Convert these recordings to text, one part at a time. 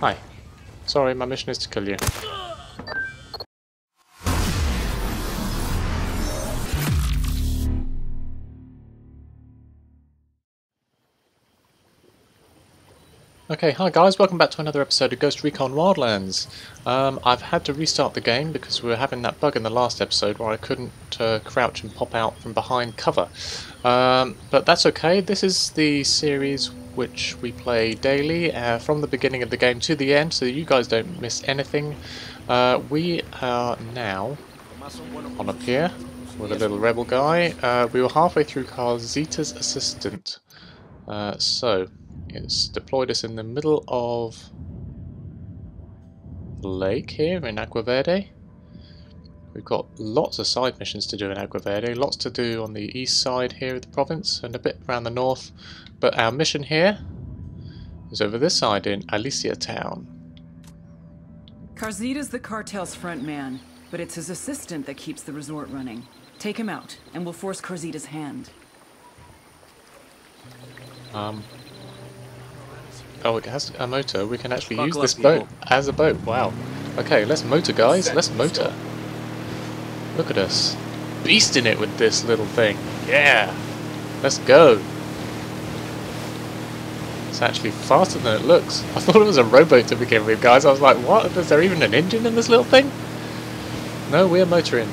Hi. Sorry, my mission is to kill you. Okay, hi guys, welcome back to another episode of Ghost Recon Wildlands. Um, I've had to restart the game because we were having that bug in the last episode where I couldn't uh, crouch and pop out from behind cover. Um, but that's okay, this is the series which we play daily uh, from the beginning of the game to the end so you guys don't miss anything. Uh, we are now on a pier with a little rebel guy. Uh, we were halfway through Carzita's assistant. Uh, so, it's deployed us in the middle of the lake here in Agua Verde. We've got lots of side missions to do in Agua Verde, lots to do on the east side here of the province and a bit around the north. But our mission here is over this side in Alicia town. Carzita's the cartel's front man, but it's his assistant that keeps the resort running. Take him out, and we'll force Carzita's hand. Um, oh, it has a motor. We can actually Buckle use this boat as a boat. Wow. Okay, let's motor, guys. Let's motor. Look at us. Beasting it with this little thing. Yeah. Let's go. It's actually faster than it looks. I thought it was a rowboat to begin with, guys. I was like, what? Is there even an engine in this little thing? No, we're motoring.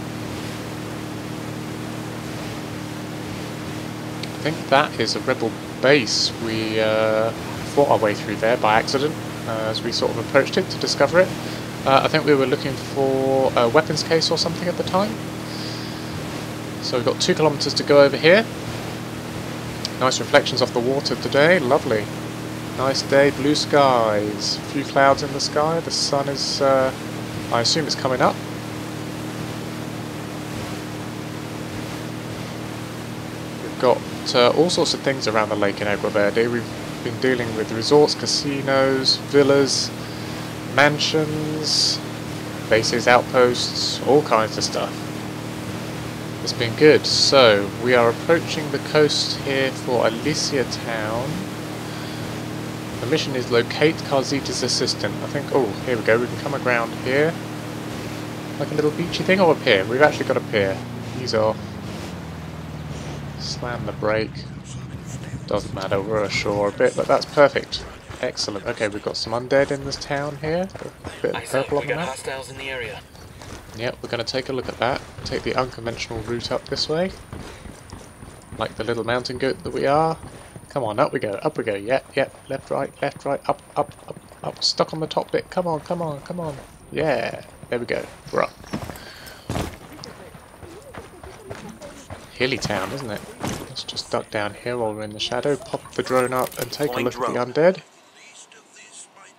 I think that is a rebel base. We uh, fought our way through there by accident uh, as we sort of approached it to discover it. Uh, I think we were looking for a weapons case or something at the time. So we've got two kilometres to go over here. Nice reflections off the water today, lovely. Nice day, blue skies, few clouds in the sky, the sun is, uh, I assume it's coming up. We've got uh, all sorts of things around the lake in Agua Verde. We've been dealing with resorts, casinos, villas, mansions, bases, outposts, all kinds of stuff. It's been good. So, we are approaching the coast here for Alicia Town. The mission is locate Carzita's assistant. I think, oh, here we go. We can come around here. Like a little beachy thing, or a pier. We've actually got a pier. Ease off. Slam the brake. Doesn't matter, we're ashore a bit, but that's perfect. Excellent. Okay, we've got some undead in this town here. A bit of purple on we the map. hostiles in the area. Yep, we're going to take a look at that. Take the unconventional route up this way. Like the little mountain goat that we are. Come on, up we go, up we go. Yep, yep. Left, right, left, right, up, up, up, up. Stuck on the top bit. Come on, come on, come on. Yeah, there we go. We're up. Hilly town, isn't it? Let's just duck down here while we're in the shadow. Pop the drone up and take a Deploying look at the undead.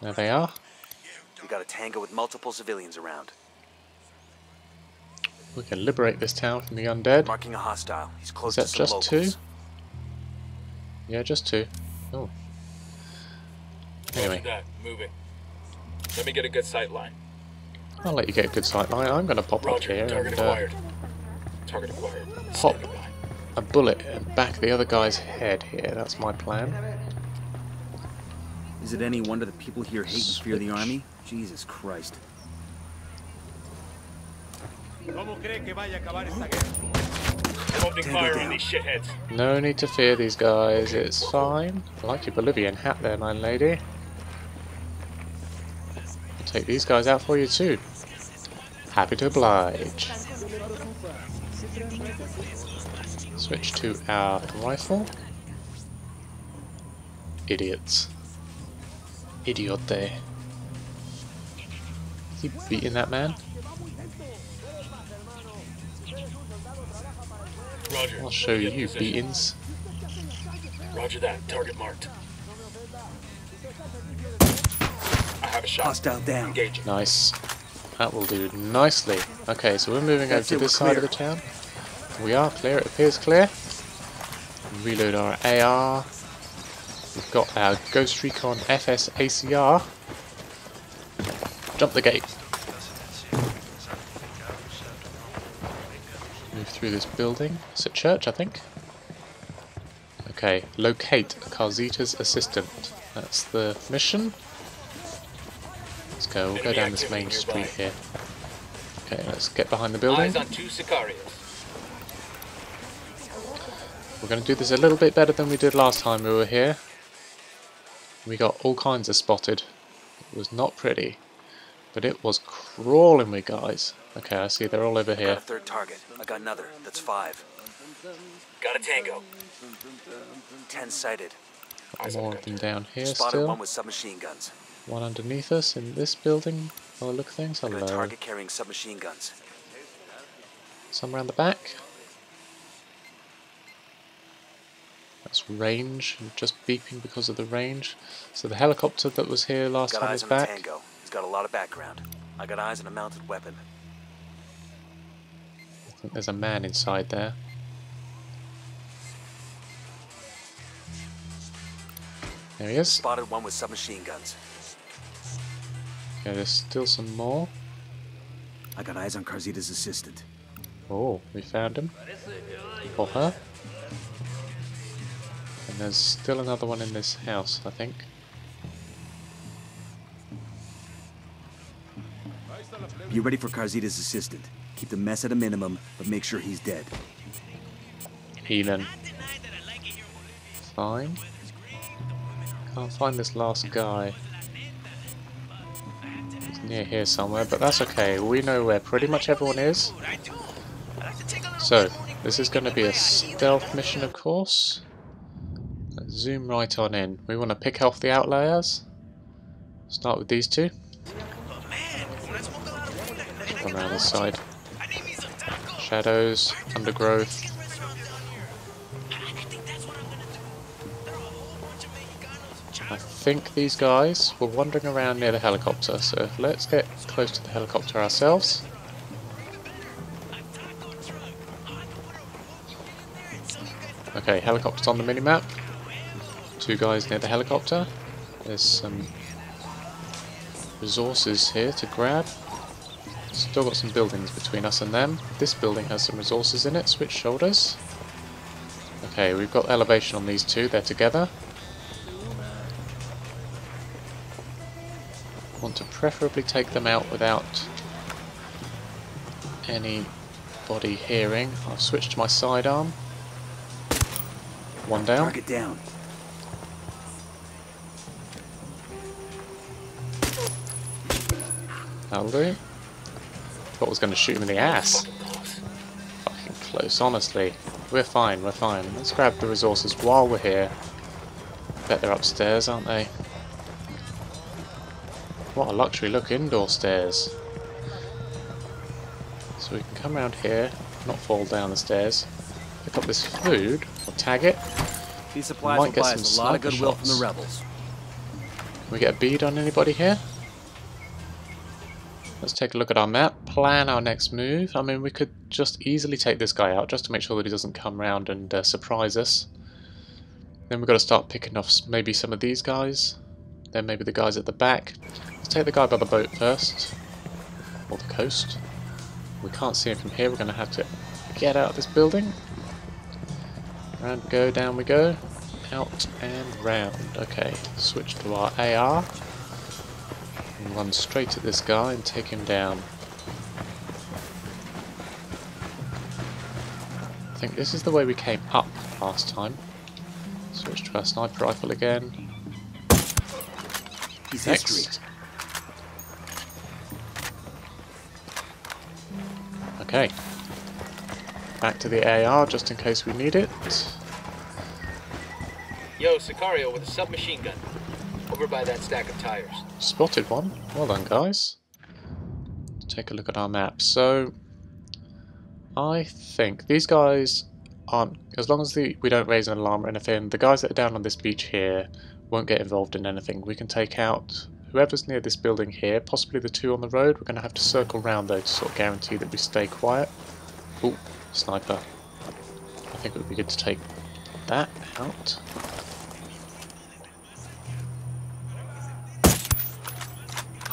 There they are. We got a tango with multiple civilians around. We can liberate this town from the undead. Marking a hostile. He's close Is that to just locals. two? Yeah, just two. Oh. Anyway, Roger that. Moving. Let me get a good sight line. I'll let you get a good sight line. I'm going to pop up here Target and uh, acquired. Target acquired. Pop. Standing by. a bullet and back the other guy's head here. That's my plan. Is it any wonder that people here hate and fear the army? Jesus Christ. Opening fire on these shitheads. No need to fear these guys. It's fine. I like your Bolivian hat there, my lady. I'll take these guys out for you too. Happy to oblige. Switch to our rifle. Idiots. Idiote. Is he beating that man? Roger. I'll show Get you position. beatings. Roger that. Target marked. I have a shot. Hostile down. Engaging. Nice. That will do nicely. Okay, so we're moving over to this we're side of the town. We are clear, it appears clear. Reload our AR. We've got our Ghost Recon FS ACR. Jump the gate. Move through this building. It's a church, I think. Okay, locate Carzita's assistant. That's the mission. Let's go. We'll go down this main street here. Okay, let's get behind the building. Eyes on two Sicarios. We're going to do this a little bit better than we did last time we were here. We got all kinds of spotted. It was not pretty, but it was crawling with guys. Okay, I see they're all over here. Got a third target. I got another. That's five. Got a tango. Ten sighted. On More of them down here Spotted still. one with submachine guns. One underneath us in this building. Oh, look things, Got a hello. target carrying submachine guns. Some around the back. Range, just beeping because of the range. So the helicopter that was here last Got time eyes is back. tango. He's got a lot of background. I got eyes on a mounted weapon. I think there's a man inside there. There he is. Spotted one with submachine guns. Okay, there's still some more. I got eyes on Carzita's assistant. Oh, we found him. Or her. And there's still another one in this house, I think. Be ready for Carzita's assistant. Keep the mess at a minimum, but make sure he's dead. Elon. Fine. Can't find this last guy. He's near here somewhere, but that's okay. We know where pretty much everyone is. So, this is going to be a stealth mission, of course. Zoom right on in. We want to pick off the outliers. Start with these two. Come around this side. Shadows, undergrowth. I think these guys were wandering around near the helicopter, so let's get close to the helicopter ourselves. Okay, helicopter's on the minimap. Two guys near the helicopter. There's some resources here to grab. Still got some buildings between us and them. This building has some resources in it. Switch shoulders. Okay, we've got elevation on these two. They're together. Want to preferably take them out without anybody hearing. I've switched to my sidearm. One down. Target down. Do. Thought I was going to shoot him in the ass. Fucking close, honestly. We're fine, we're fine. Let's grab the resources while we're here. Bet they're upstairs, aren't they? What a luxury look, indoor stairs. So we can come around here, not fall down the stairs, pick up this food, or tag it. These supplies Might get some a lot of goodwill from the rebels. Can we get a bead on anybody here? Let's take a look at our map, plan our next move. I mean, we could just easily take this guy out just to make sure that he doesn't come round and uh, surprise us. Then we've got to start picking off maybe some of these guys. Then maybe the guys at the back. Let's take the guy by the boat first. Or the coast. We can't see him from here, we're going to have to get out of this building. We go, down we go. Out and round. Okay, switch to our AR. And run straight at this guy and take him down. I think this is the way we came up last time. Switch to our sniper rifle again. He's Next. history. Okay. Back to the AR just in case we need it. Yo, Sicario with a submachine gun. Over by that stack of tires. Spotted one. Well done, guys. Take a look at our map. So, I think these guys aren't. As long as the, we don't raise an alarm or anything, the guys that are down on this beach here won't get involved in anything. We can take out whoever's near this building here, possibly the two on the road. We're going to have to circle round though to sort of guarantee that we stay quiet. Ooh, sniper. I think it would be good to take that out.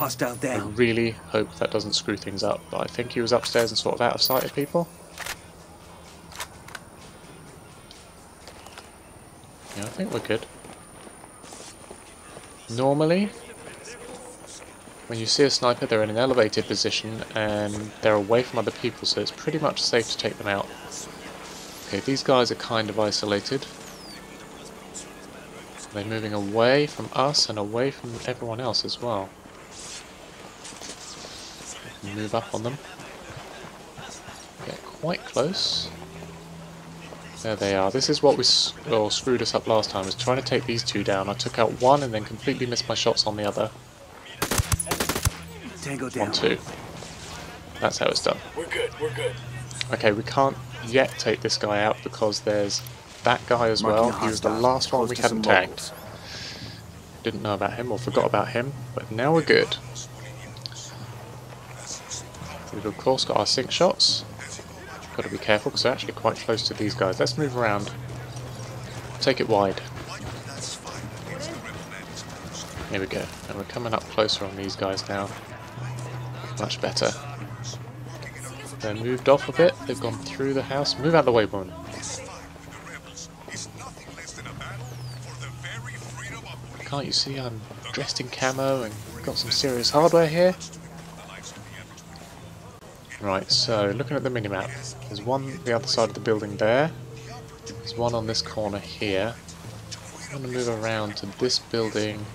Hostile I really hope that doesn't screw things up, but I think he was upstairs and sort of out of sight of people. Yeah, I think we're good. Normally, when you see a sniper, they're in an elevated position and they're away from other people, so it's pretty much safe to take them out. Okay, these guys are kind of isolated. They're moving away from us and away from everyone else as well. Move up on them. Get quite close. There they are. This is what we well, screwed us up last time, was trying to take these two down. I took out one and then completely missed my shots on the other. Tango down. One, two. That's how it's done. We're good, we're good. Okay, we can't yet take this guy out because there's that guy as Marking well. He was the last one we hadn't some tagged. Didn't know about him or forgot about him, but now we're good. We've of course got our sync shots. Got to be careful because they're actually quite close to these guys. Let's move around. Take it wide. Here we go. And we're coming up closer on these guys now. Much better. They're moved off a bit. They've gone through the house. Move out of the way, woman. Can't you see I'm dressed in camo and got some serious hardware here? Right, so looking at the minimap, there's one the other side of the building there. There's one on this corner here. I'm going to move around to this building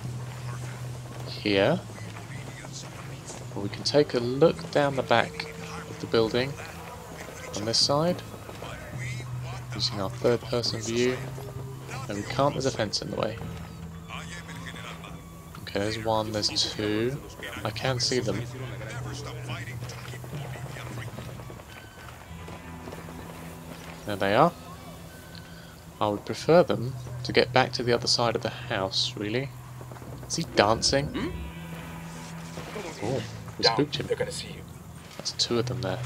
here. Or we can take a look down the back of the building on this side. Using our third person view. And we can't, there's a fence in the way. Okay, there's one, there's two. I can see them. There they are. I would prefer them to get back to the other side of the house, really. Is he dancing? Hmm? Oh, we Down. spooked him. They're gonna see you. That's two of them there.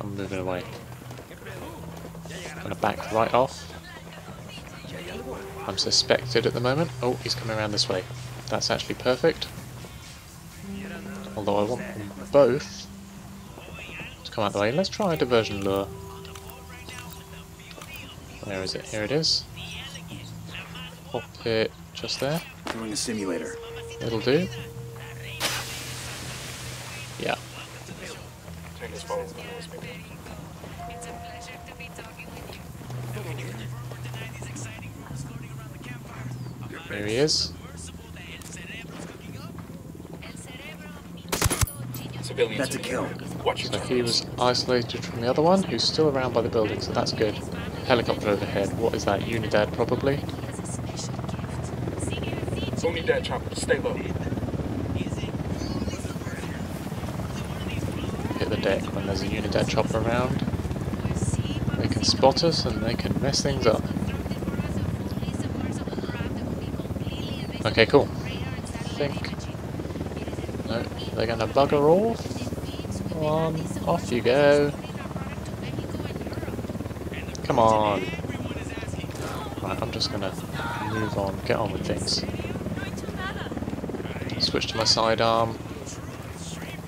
I'm moving away. I'm gonna back right off. I'm suspected at the moment. Oh, he's coming around this way. That's actually perfect. Although I want them both to come out the way. Let's try a diversion lure. Where is it? Here it is. Pop it just there. Throwing a simulator. It'll do. Yeah. Turn this phone towards me. There he is. Civilians. That's a kill. Watch your So he was isolated from the other one, who's still around by the building, so that's good. Helicopter overhead. What is that? Unidad, probably? Don't need chopper. Stay low. Hit the deck when there's a Unidad chopper around. They can spot us and they can mess things up. Okay, cool. I think... No, they're gonna bugger off. Come on, off you go. Come on. Right, I'm just gonna move on, get on with things. Switch to my sidearm.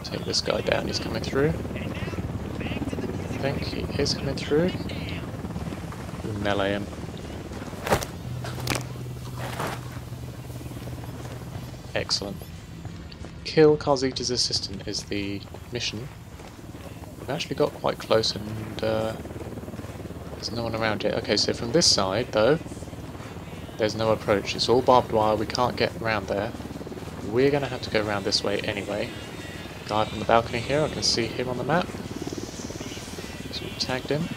Take this guy down, he's coming through. I think he is coming through. Melee him. Excellent. Kill Carzita's assistant is the mission. We've actually got quite close and uh, there's no one around yet. Okay, so from this side though, there's no approach. It's all barbed wire, we can't get around there. We're going to have to go around this way anyway. Guy from the balcony here, I can see him on the map. So we tagged him.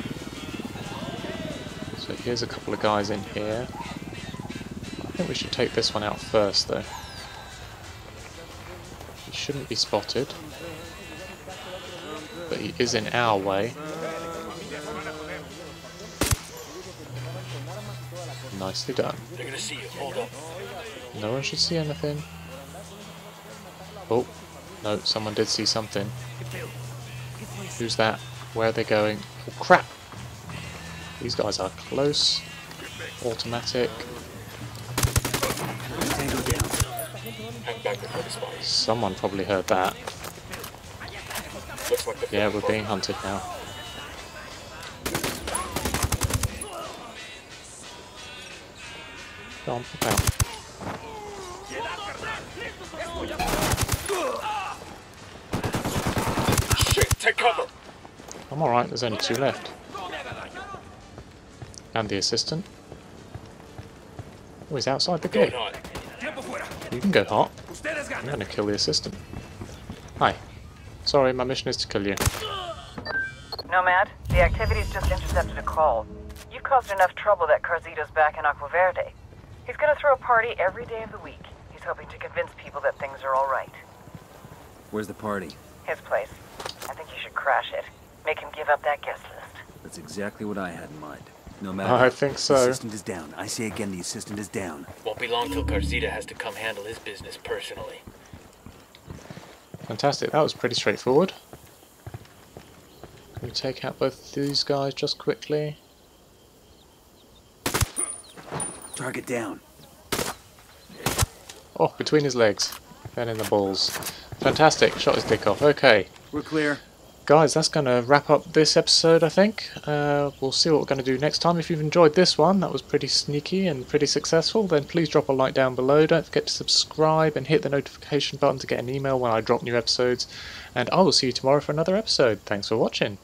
So here's a couple of guys in here. I think we should take this one out first though. Shouldn't be spotted. But he is in our way. Nicely done. They're gonna see you. Hold up. No one should see anything. Oh, no, someone did see something. Who's that? Where are they going? Oh crap! These guys are close. Automatic. Tango down. Hang back before the spot. Someone probably heard that. Like Yeah, we're being hunted now. Go on, pop out. Shit, take cover! I'm alright, there's only two left. And the assistant. Oh, he's outside the gate. You can go hot. I'm gonna kill the assistant. Hi. Sorry, my mission is to kill you. Nomad, the activity's just intercepted a call. You've caused enough trouble that Carzita's back in Agua Verde. He's gonna throw a party every day of the week. He's hoping to convince people that things are alright. Where's the party? His place. I think you should crash it. Make him give up that guest list. That's exactly what I had in mind. No matter. I think so. The assistant is down. I say again, the assistant is down. Won't be long till Carzita has to come handle his business personally. Fantastic, that was pretty straightforward. Can we take out both these guys just quickly? Target down. Oh, between his legs. Then in the balls. Fantastic, shot his dick off. Okay. We're clear. Guys, that's going to wrap up this episode, I think. Uh, we'll see what we're going to do next time. If you've enjoyed this one, that was pretty sneaky and pretty successful, then please drop a like down below. Don't forget to subscribe and hit the notification button to get an email when I drop new episodes. And I will see you tomorrow for another episode. Thanks for watching.